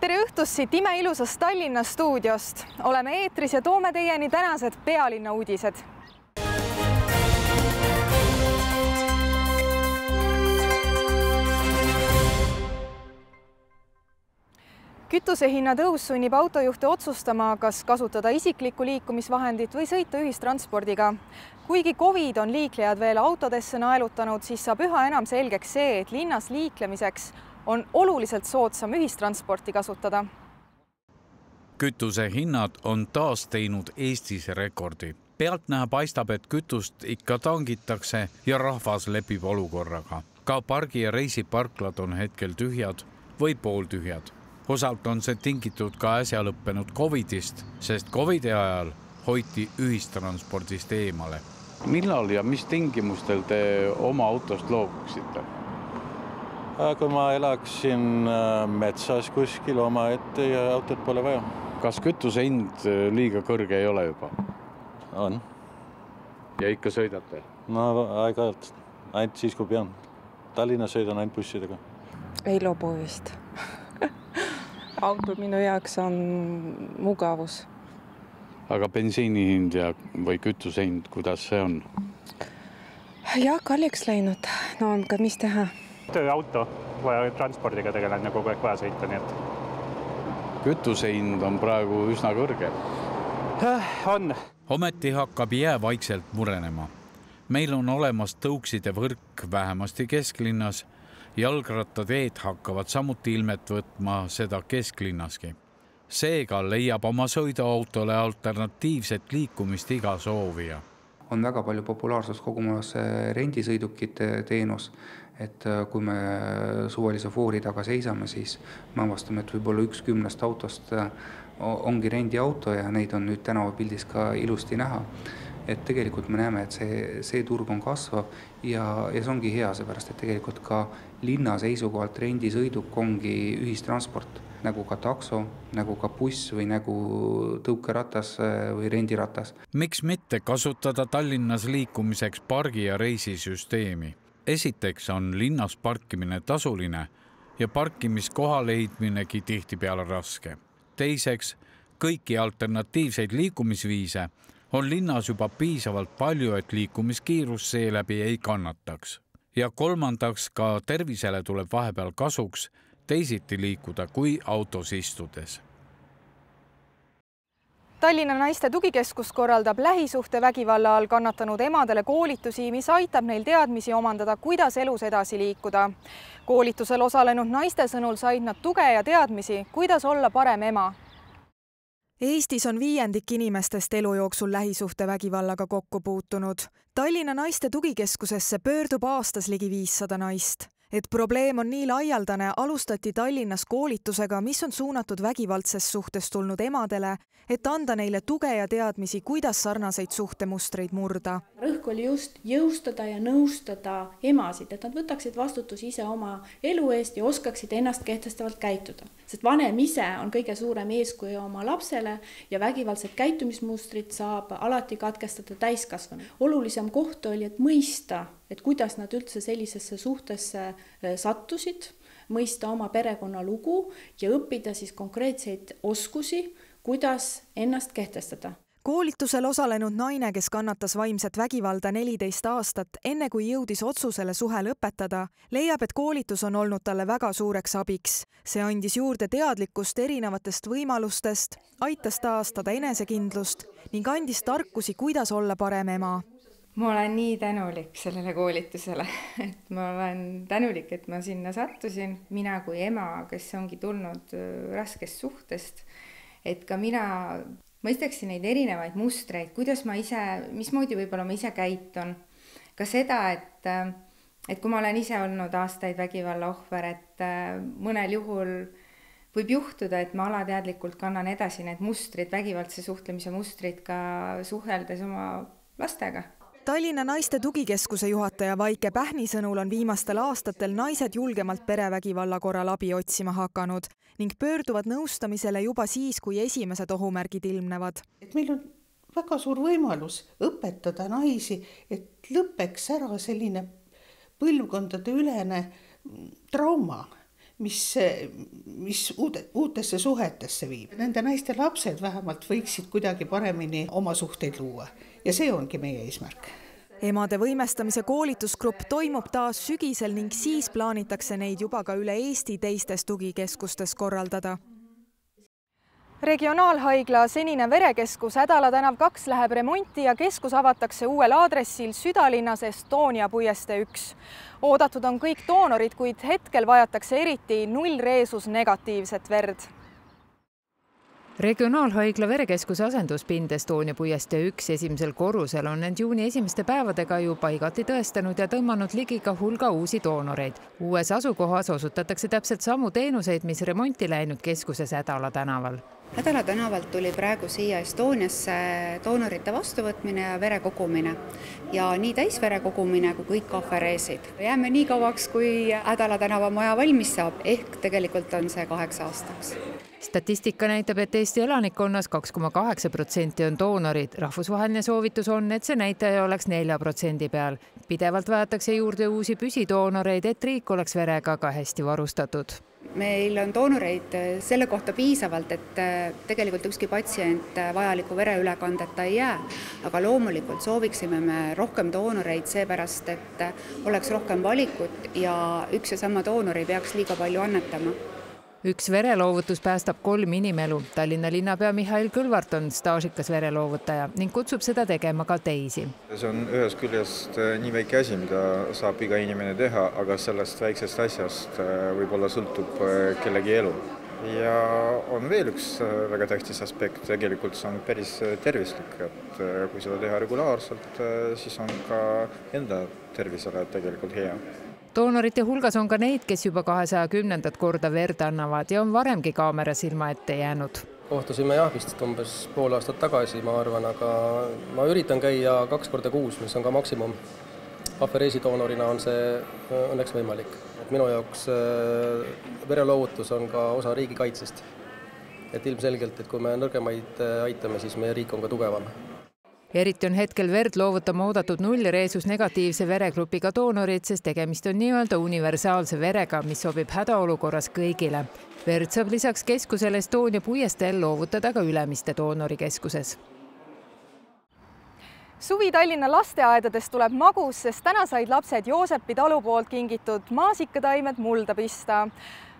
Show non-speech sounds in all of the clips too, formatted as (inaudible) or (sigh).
tere õhtust siit imeilusast Tallinna stuudiost. oleme eetris ja toome teieni tänased pealinna uudised. kütusehinna tõus sunnib autojuhte otsustama, kas kasutada isiklikku liikumisvahendit või sõita ühistranspordiga. kuigi Covid on liiklejad veel autodesse naelutanud, siis saab üha enam selgeks see, et linnas liiklemiseks on oluliselt soodsam ühistransporti kasutada. kütusehinnad on taas teinud Eestis rekordi. pealtnäha paistab, et kütust ikka tangitakse ja rahvas lepib olukorraga. ka pargi- ja reisiparklad on hetkel tühjad või pooltühjad. osalt on see tingitud ka äsja lõppenud Covidist, sest Covidi ajal hoiti ühistranspordist eemale. millal ja mis tingimustel te oma autost loobuksite? Kui ma elaksin äh, metsas kuskil omaette ja autot pole vaja. kas kütuse hind äh, liiga kõrge ei ole juba? on. ja ikka sõidate? no aeg-ajalt, ainult siis, kui pean. Tallinnas sõidan ainult bussidega. ei loobu vist (laughs) auto minu jaoks on mugavus. aga bensiini hind ja, või kütuse hind, kuidas see on? jah, kalliks läinud, no aga mis teha tööauto, vaja transpordiga tegelen ja kogu aeg vaja sõita, nii et. kütuse hind on praegu üsna kõrge. on. ometi hakkab jää vaikselt murenema. meil on olemas tõukside võrk vähemasti kesklinnas. jalgrattateed hakkavad samuti ilmet võtma, seda kesklinnaski. seega leiab oma sõiduautole alternatiivset liikumist iga soovija on väga palju populaarsust kogumas rendisõidukite teenus, et äh, kui me suvalise foori taga seisame, siis me avastame, et võib-olla üks kümnest autost äh, ongi rendiauto ja neid on nüüd tänavapildis ka ilusti näha. et tegelikult me näeme, et see, see turg on kasvav ja, ja see ongi hea, seepärast et tegelikult ka linna seisukohalt rendisõiduk ongi ühistransport, nagu ka takso, nagu ka buss või nagu tõukeratas äh, või rendiratas. miks mitte kasutada Tallinnas liikumiseks pargi- ja reisisüsteemi esiteks on linnas parkimine tasuline ja parkimiskoha leidminegi tihtipeale raske. teiseks, kõiki alternatiivseid liikumisviise on linnas juba piisavalt palju, et liikumiskiirus seeläbi ei kannataks. ja kolmandaks, ka tervisele tuleb vahepeal kasuks teisiti liikuda kui autos istudes Tallinna Naiste Tugikeskus korraldab lähisuhtevägivalla all kannatanud emadele koolitusi, mis aitab neil teadmisi omandada, kuidas elus edasi liikuda. koolitusel osalenud naiste sõnul said nad tuge ja teadmisi, kuidas olla parem ema. Eestis on viiendik inimestest elu jooksul lähisuhtevägivallaga kokku puutunud. Tallinna Naiste Tugikeskusesse pöördub aastas ligi viissada naist et probleem on nii laialdane, alustati Tallinnas koolitusega, mis on suunatud vägivaldsest suhtest tulnud emadele, et anda neile tuge ja teadmisi, kuidas sarnaseid suhtemustreid murda. rõhk oli just jõustada ja nõustada emasid, et nad võtaksid vastutuse ise oma elu eest ja oskaksid ennast kehtestavalt käituda. sest vanem ise on kõige suurem eeskuju oma lapsele ja vägivaldsed käitumismustrid saab alati katkestada täiskasvanu. olulisem koht oli, et mõista et kuidas nad üldse sellisesse suhtesse äh, sattusid, mõista oma perekonna lugu ja õppida siis konkreetseid oskusi, kuidas ennast kehtestada koolitusel osalenud naine, kes kannatas vaimset vägivalda neliteist aastat, enne kui jõudis otsusele suhe lõpetada, leiab, et koolitus on olnud talle väga suureks abiks. see andis juurde teadlikkust erinevatest võimalustest, aitas taastada enesekindlust ning andis tarkusi, kuidas olla parem ema ma olen nii tänulik sellele koolitusele, (laughs) et ma olen tänulik, et ma sinna sattusin, mina kui ema, kes ongi tulnud äh, raskest suhtest, et ka mina mõistaksin neid erinevaid mustreid, kuidas ma ise, mismoodi võib-olla ma ise käitun. ka seda, et, äh, et kui ma olen ise olnud aastaid vägivalla ohver, et äh, mõnel juhul võib juhtuda, et ma alateadlikult kannan edasi need mustrid, vägivaldse suhtlemise mustrid ka suheldes oma lastega Tallinna Naiste Tugikeskuse juhataja Vaike Pähni sõnul on viimastel aastatel naised julgemalt perevägivalla korral abi otsima hakanud ning pöörduvad nõustamisele juba siis, kui esimesed ohumärgid ilmnevad. et meil on väga suur võimalus õpetada naisi, et lõpeks ära selline põlvkondadeülene trauma mis, mis uude, uutesse suhetesse viib. Nende naiste lapsed vähemalt võiksid kuidagi paremini oma suhteid luua. Ja see ongi meie eesmärk. Emade võimestamise koolitusgrupp toimub taas sügisel ning siis plaanitakse neid juba ka üle Eesti teistes tugikeskustes korraldada regionaalhaigla senine verekeskus Hädala tänav kaks läheb remonti ja keskus avatakse uuel aadressil südalinnas Estonia puiestee üks. oodatud on kõik doonorid, kuid hetkel vajatakse eriti nullreesus negatiivset verd regionaalhaigla verekeskuse asenduspind Estonia puiestee üks esimesel korrusel on end juuni esimeste päevadega juba igati tõestanud ja tõmmanud ligi ka hulga uusi doonoreid. uues asukohas osutatakse täpselt samu teenuseid, mis remonti läinud keskuses Hädala tänaval Hädala tänavalt tuli praegu siia Estoniasse doonorite vastuvõtmine ja vere kogumine ja nii täisvere kogumine kui kõik afereesid. jääme nii kauaks, kui Hädala tänava maja valmis saab, ehk tegelikult on see kaheks aastaks statistika näitab, et Eesti elanikkonnas kaks koma kaheksa protsenti on doonorid. rahvusvaheline soovitus on, et see näitaja oleks nelja protsendi peal. pidevalt vajatakse juurde uusi püsidoonoreid, et riik oleks verega ka hästi varustatud meil on doonoreid äh, selle kohta piisavalt, et äh, tegelikult ükski patsient äh, vajaliku vereülekandeta ei jää, aga loomulikult sooviksime me rohkem doonoreid, seepärast et oleks rohkem valikut ja üks ja sama doonor ei peaks liiga palju annetama üks vereloovutus päästab kolm inimelu. Tallinna linnapea Mihhail Kõlvart on staažikas vereloovutaja ning kutsub seda tegema ka teisi. see on ühest küljest äh, nii väike asi, mida saab iga inimene teha, aga sellest väiksest asjast äh, võib-olla sõltub äh, kellegi elu. ja on veel üks väga tähtis aspekt, tegelikult see on päris tervislik, et kui seda teha regulaarselt, siis on ka enda tervisele tegelikult hea doonorite hulgas on ka neid, kes juba kahesaja kümnendat korda verd annavad ja on varemgi kaamera silma ette jäänud. kohtusime jah, vist umbes pool aastat tagasi, ma arvan, aga ma üritan käia kaks korda kuus, mis on ka maksimum. afereesi doonorina on see õnneks võimalik. et minu jaoks äh, vereloovutus on ka osa riigikaitsest. et ilmselgelt, et kui me nõrgemaid äh, aitame, siis meie riik on ka tugevam eriti on hetkel verd loovutama oodatud nullreesus negatiivse veregrupiga doonorid, sest tegemist on nii-öelda universaalse verega, mis sobib hädaolukorras kõigile. verd saab lisaks keskusele Estonia puiesteel loovutada ka Ülemiste doonorikeskuses suvi Tallinna lasteaedades tuleb magus, sest täna said lapsed Joosepi talu poolt kingitud maasikataimed mulda pista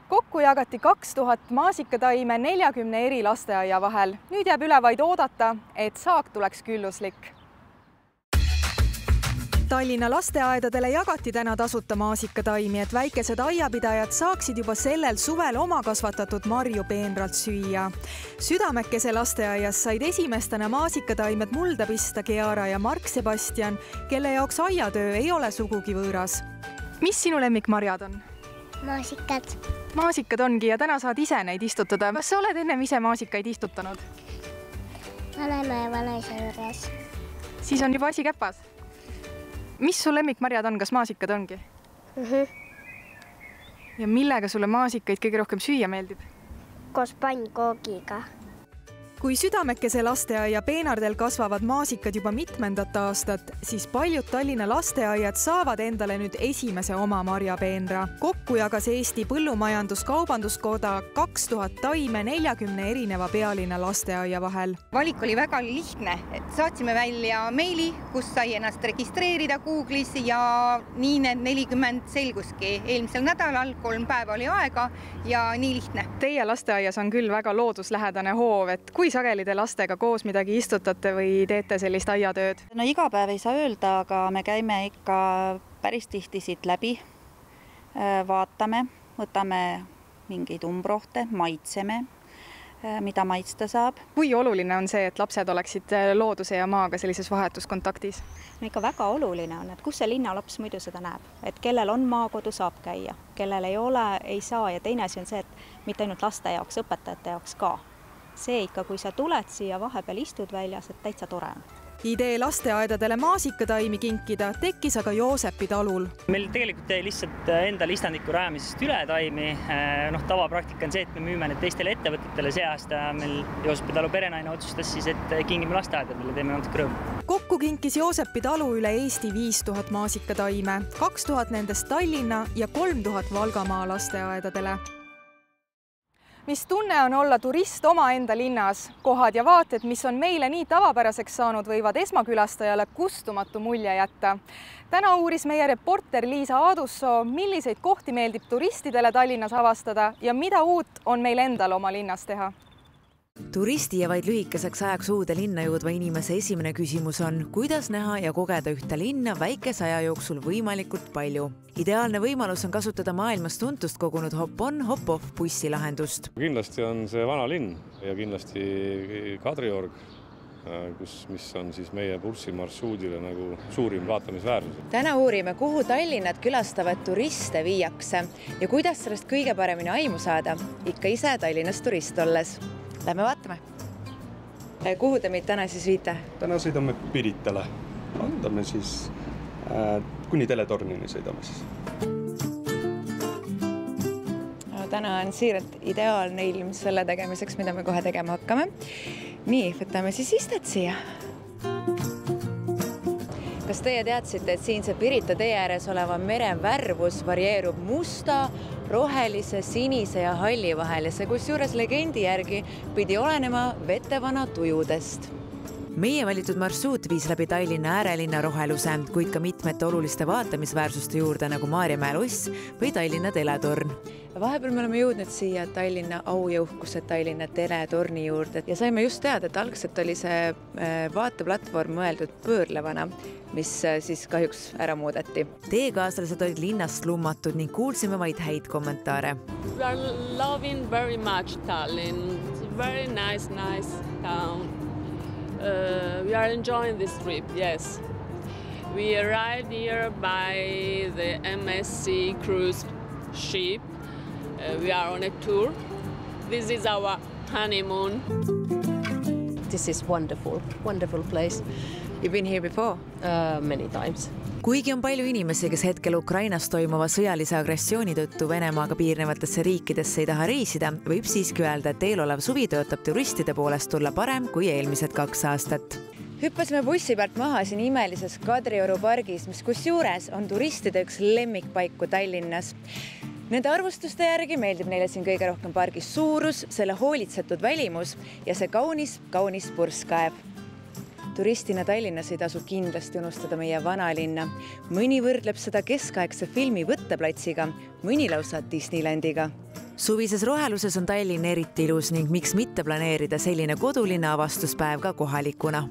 kokku jagati kaks tuhat maasikataime neljakümne eri lasteaia vahel. nüüd jääb üle vaid oodata, et saak tuleks külluslik. Tallinna lasteaedadele jagati täna tasuta maasikataimi, et väikesed aiapidajad saaksid juba sellel suvel oma kasvatatud marju peenralt süüa. Südamekese lasteaias said esimestena maasikataimed mulda pista Chiara ja Mark Sebastian, kelle jaoks aiatöö ei ole sugugi võõras. mis sinu lemmikmarjad on? maasikad. Maasikad ongi ja täna saad ise neid istutada. kas sa oled ennem ise maasikaid istutanud? vanaema ja vanaisa juures. siis on juba asi käpas. mis su lemmikmarjad on, kas maasikad ongi mm? -hmm. ja millega sulle maasikaid kõige rohkem süüa meeldib? koos pannkoogiga kui Südamekese lasteaia peenardel kasvavad maasikad juba mitmendat aastat, siis paljud Tallinna lasteaiad saavad endale nüüd esimese oma marjapeenra. kokku jagas Eesti Põllumajandus-Kaubanduskoda kaks tuhat taime neljakümne erineva pealinna lasteaia vahel. valik oli väga lihtne, et saatsime välja meili, kus sai ennast registreerida Google'is ja nii need nelikümmend selguski. eelmisel nädalal kolm päeva oli aega ja nii lihtne. Teie lasteaias on küll väga looduslähedane hoov, et kui kui sageli te lastega koos midagi istutate või teete sellist aiatööd? no iga päev ei saa öelda, aga me käime ikka päris tihti siit läbi, äh, vaatame, võtame mingeid umbrohte, maitseme äh, mida maitsta saab. kui oluline on see, et lapsed oleksid äh, looduse ja maaga sellises vahetuskontaktis? no ikka väga oluline on, et kus see linnalaps muidu seda näeb, et kellel on maakodu, saab käia, kellel ei ole, ei saa ja teine asi on see, et mitte ainult laste jaoks, õpetajate jaoks ka see ikka, kui sa tuled siia vahepeal istud väljas, et täitsa tore on idee lasteaedadele maasikataimi kinkida tekkis aga Joosepi talul. meil tegelikult jäi lihtsalt endale istandiku rajamisest üle taimi. Eh, noh, tavapraktika on see, et me müüme need teistele ettevõtetele. see aasta meil Joosepi talu perenaine otsustas siis, et kingime lasteaedadele, teeme natuke rõõmu. kokku kinkis Joosepi talu üle Eesti viis tuhat maasikataime, kaks tuhat nendest Tallinna ja kolm tuhat Valgamaa lasteaedadele mis tunne on olla turist omaenda linnas. kohad ja vaated, mis on meile nii tavapäraseks saanud, võivad esmakülastajale kustumatu mulje jätta. täna uuris meie reporter Liisa Aadussoo, milliseid kohti meeldib turistidele Tallinnas avastada ja mida uut on meil endal oma linnas teha turisti ja vaid lühikeseks ajaks uude linna jõudva inimese esimene küsimus on, kuidas näha ja kogeda ühte linna väikese aja jooksul võimalikult palju. ideaalne võimalus on kasutada maailmas tuntust kogunud hop-on, hop-off bussilahendust. kindlasti on see vana linn ja kindlasti Kadriorg, kus, mis on siis meie bussimarsruudile nagu suurim vaatamisväärsus. täna uurime, kuhu Tallinnat külastavaid turiste viiakse ja kuidas sellest kõige paremini aimu saada, ikka ise Tallinnas turist olles Lähme vaatame. kuhu te meid täna siis viite? täna sõidame Piritale, vaatame siis äh, kuni teletornini sõidame siis. täna on siiralt ideaalne ilm selle tegemiseks, mida me kohe tegema hakkame. nii, võtame siis istet siia. Kas teie teadsite, et siinse Pirita tee ääres oleva mere värvus varieerub musta, rohelise, sinise ja halli vahel? Ja see kusjuures legendi järgi pidi olenema vetevana tujudest meie valitud marsruut viis läbi Tallinna äärelinna roheluse, kuid ka mitmete oluliste vaatamisväärsuste juurde nagu Maarjamäe loss või Tallinna teletorn. vahepeal me oleme jõudnud siia Tallinna au ja uhkuse Tallinna teletorni juurde ja saime just teada, et algselt oli see äh, vaateplatvorm mõeldud pöörlevana, mis äh, siis kahjuks ära muudeti. teekaaslased olid linnast lummatud ning kuulsime vaid häid kommentaare. We are loving very much Tallinn, very nice, nice town we are enjoying this trip, yes. We arrived here by the MSC cruise ship. Uh, we are on a tour. This is our honeymoon. This is wonderful, wonderful place. You've been here before? Uh, many times kuigi on palju inimesi, kes hetkel Ukrainas toimuva sõjalise agressiooni tõttu Venemaaga piirnevatesse riikidesse ei taha reisida, võib siiski öelda, et eelolev suvi töötab turistide poolest tulla parem kui eelmised kaks aastat hüppasime bussi pealt maha siin imelises Kadrioru pargis, mis kusjuures on turistide üks lemmikpaiku Tallinnas. Nende arvustuste järgi meeldib neile siin kõige rohkem pargis suurus, selle hoolitsetud välimus ja see kaunis, kaunis purskkaev turistina Tallinnas ei tasu kindlasti unustada meie vanalinna. mõni võrdleb seda keskaegse filmi Võtteplatsiga, mõni lausa Disneylandiga suvises roheluses on Tallinn eriti ilus ning miks mitte planeerida selline kodulinna avastuspäev ka kohalikuna.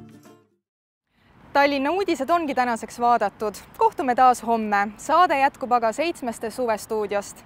Tallinna uudised ongi tänaseks vaadatud. kohtume taas homme. saade jätkub aga seitsmeste suvestuudiost